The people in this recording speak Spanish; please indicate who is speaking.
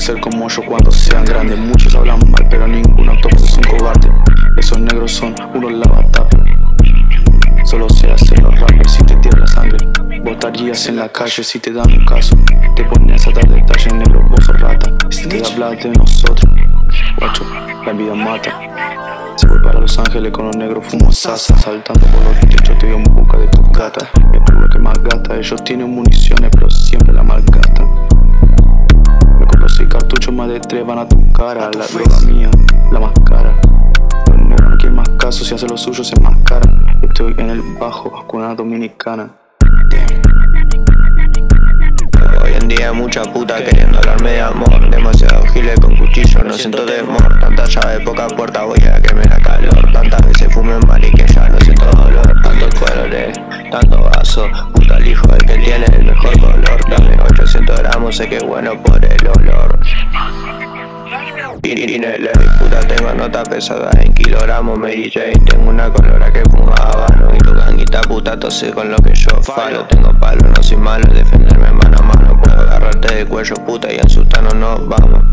Speaker 1: ser como yo cuando sean grandes. Muchos hablan mal, pero ninguno autopsia es un cobarde. Esos negros son unos lavatapios. Solo se hacen los rappers si te tira la sangre. Votarías en la calle si te dan un caso. Te pones a dar detalles negro, vos sos rata. Si te hablas de nosotros, guacho, la envidia mata. Se voy para Los Ángeles con los negros, fumo sasa. Saltando por los techos, te veo en busca de tus gatas. Puro que más gata, ellos tienen municiones, pero de tres a tu cara. La droga mía, la más cara. Más caso, si hace lo suyo se enmascara. Estoy en el bajo con una dominicana.
Speaker 2: Hoy en día hay mucha puta queriendo hablarme de amor Demasiado giles con cuchillo, no siento temor Tanta llave, poca puerta, voy a que me da calor Tantas veces fumé mal y que ya no siento dolor Tantos colores, tanto vaso Puta el hijo el que tiene el mejor color Dame 800 gramos, sé que es bueno por el olor Irinele, puta tengo nota pesada en kilogramos Mary Jane, tengo una colora que fuma habano Y tu ganguita puta tose con lo que yo falo. Tengo palo, no soy malo, defenderme mano a mano. Puedo agarrarte de cuello puta y en sutano nos vamos